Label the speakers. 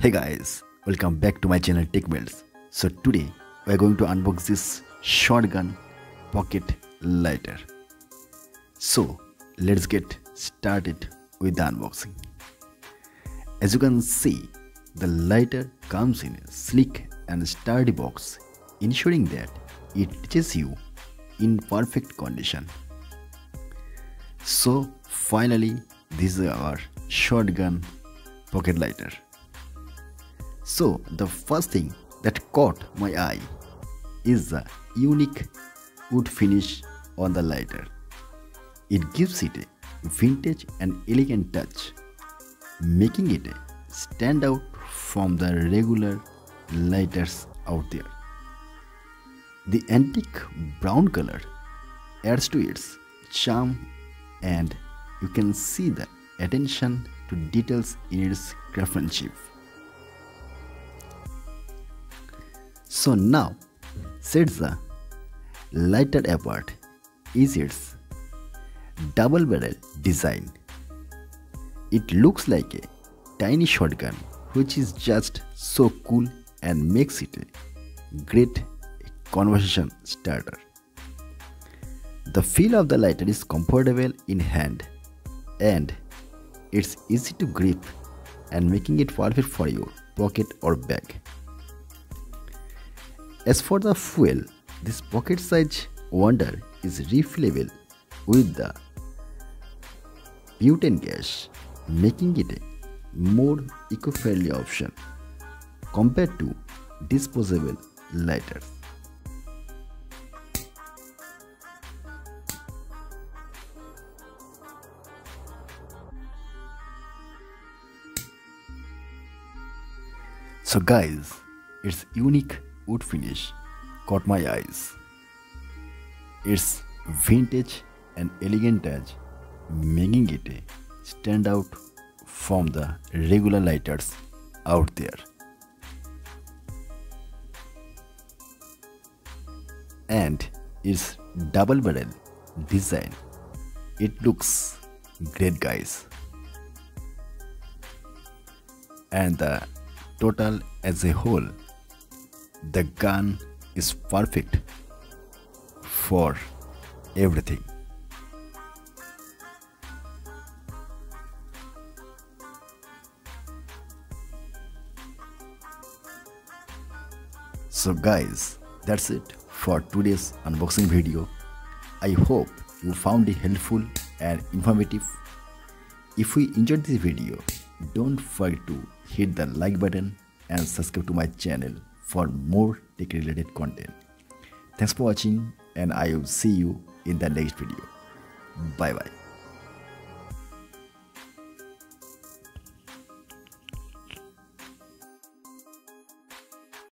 Speaker 1: Hey guys, welcome back to my channel TechMelts. So today we are going to unbox this shotgun pocket lighter. So let's get started with the unboxing. As you can see, the lighter comes in a sleek and sturdy box, ensuring that it reaches you in perfect condition. So finally, this is our shotgun pocket lighter. So the first thing that caught my eye is the unique wood finish on the lighter. It gives it a vintage and elegant touch, making it stand out from the regular lighters out there. The antique brown color adds to its charm and you can see the attention to details in its craftsmanship. So now sets the lighter apart is its double barrel design. It looks like a tiny shotgun which is just so cool and makes it a great conversation starter. The feel of the lighter is comfortable in hand and it's easy to grip and making it perfect for your pocket or bag. As for the fuel, this pocket size wonder is refillable with the butane gas, making it a more eco-friendly option compared to disposable lighters. So guys, its unique wood finish caught my eyes. Its vintage and elegant touch making it stand out from the regular lighters out there. And its double barrel design, it looks great guys. And the total as a whole the gun is perfect for everything. So guys, that's it for today's unboxing video. I hope you found it helpful and informative. If you enjoyed this video, don't forget to hit the like button and subscribe to my channel for more tech related content. Thanks for watching and I will see you in the next video. Bye bye.